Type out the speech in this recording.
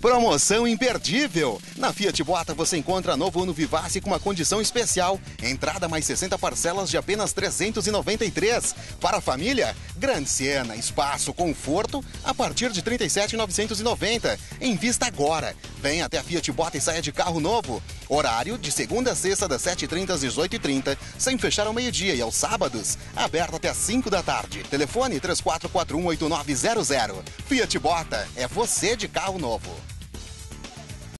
Promoção imperdível! Na Fiat Bota você encontra novo Uno Vivace com uma condição especial. Entrada mais 60 parcelas de apenas 393. Para a família, grande cena, espaço, conforto a partir de 37,990. vista agora. vem até a Fiat Bota e saia de carro novo. Horário de segunda a sexta das 7h30 às 18h30, sem fechar ao meio-dia e aos sábados, aberto até às 5 da tarde. Telefone 34418900. Fiat Bota, é você de carro novo.